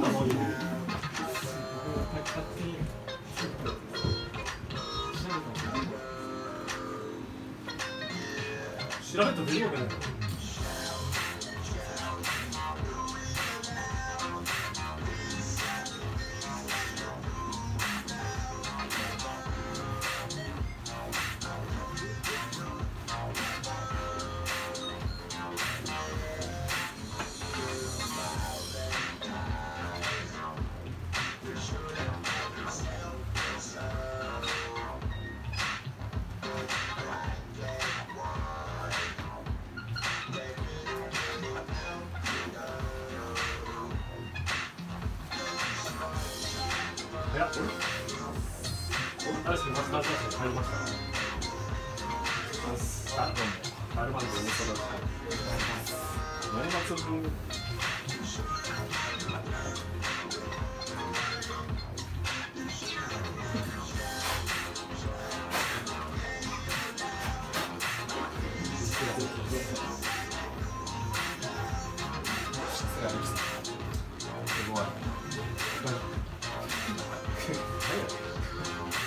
だもんよ調べたら出る。わけないいや、俺、俺、大好きな松田選手に入りました。あ、どうも。アルバムで大阪です。年末分。すごい。Yeah.